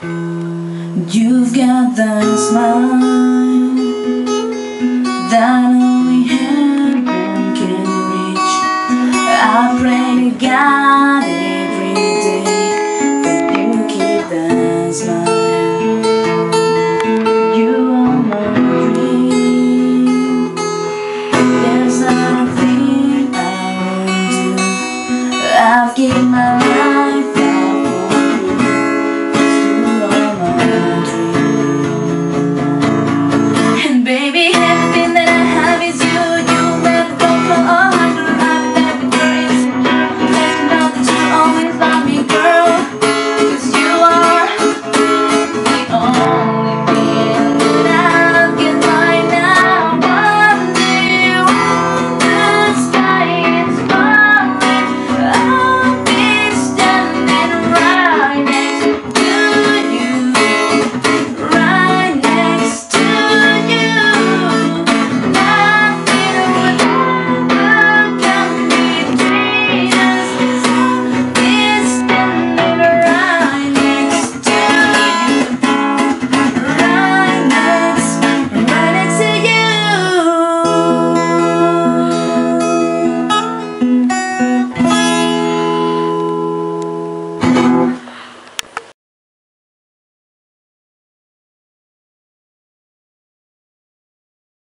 You've got that smile That only heaven can reach. I pray to God every day That you keep that smile. You are my dream There's nothing I won't do. I've given my life